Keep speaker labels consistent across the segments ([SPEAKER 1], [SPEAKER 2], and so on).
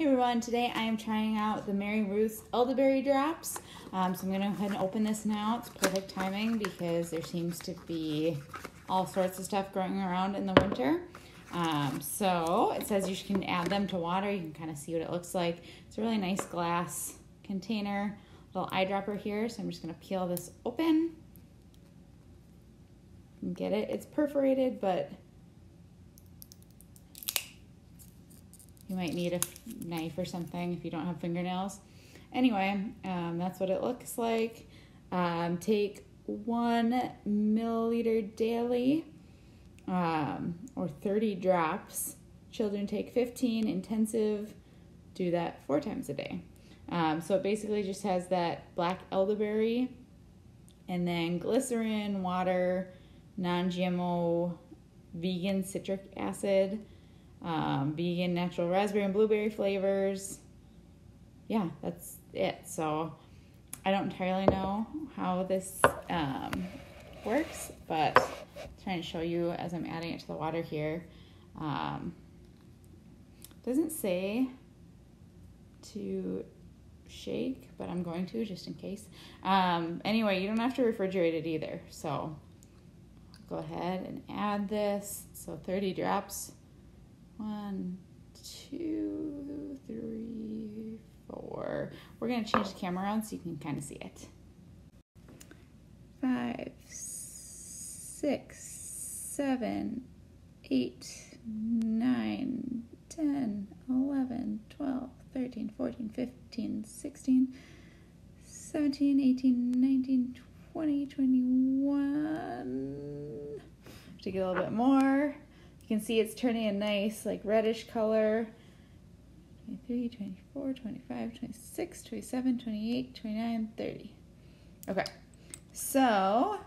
[SPEAKER 1] Hey everyone, today I am trying out the Mary Ruth's elderberry drops. Um, so I'm gonna go ahead and open this now. It's perfect timing because there seems to be all sorts of stuff growing around in the winter. Um, so it says you can add them to water. You can kind of see what it looks like. It's a really nice glass container, little eyedropper here. So I'm just gonna peel this open and get it. It's perforated, but You might need a knife or something if you don't have fingernails. Anyway, um, that's what it looks like. Um, take one milliliter daily um, or 30 drops. Children take 15 intensive, do that four times a day. Um, so it basically just has that black elderberry and then glycerin, water, non GMO, vegan citric acid um, vegan natural raspberry and blueberry flavors. Yeah, that's it. So I don't entirely know how this um, works, but I'm trying to show you as I'm adding it to the water here. Um, doesn't say to shake, but I'm going to just in case. Um, anyway, you don't have to refrigerate it either. So go ahead and add this. So 30 drops one, two, three, four. We're gonna change the camera around so you can kind of see it. Five, six, seven, eight, nine, 10, 11, 12, 13, 14, 15, 16, 17, 18, 19, 20, 21. To get a little bit more can see it's turning a nice like reddish color. 23, 24, 25, 26, 27, 28, 29, 30. Okay, so I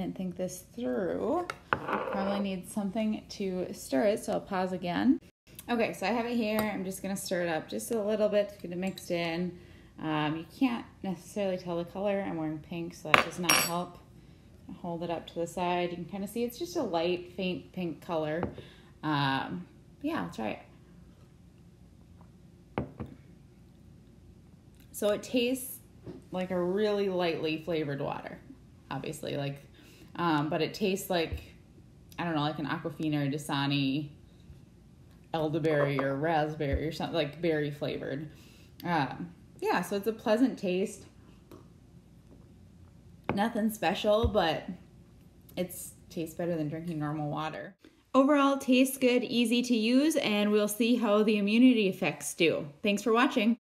[SPEAKER 1] didn't think this through. Probably need something to stir it, so I'll pause again. Okay, so I have it here. I'm just gonna stir it up just a little bit to get it mixed in. Um, you can't necessarily tell the color. I'm wearing pink, so that does not help hold it up to the side. You can kind of see it's just a light, faint pink color. Um, yeah, I'll try it. So it tastes like a really lightly flavored water, obviously, like, um, but it tastes like, I don't know, like an Aquafina or Dasani elderberry or raspberry or something, like berry flavored. Um, yeah, so it's a pleasant taste nothing special, but it's tastes better than drinking normal water. Overall, tastes good, easy to use, and we'll see how the immunity effects do. Thanks for watching.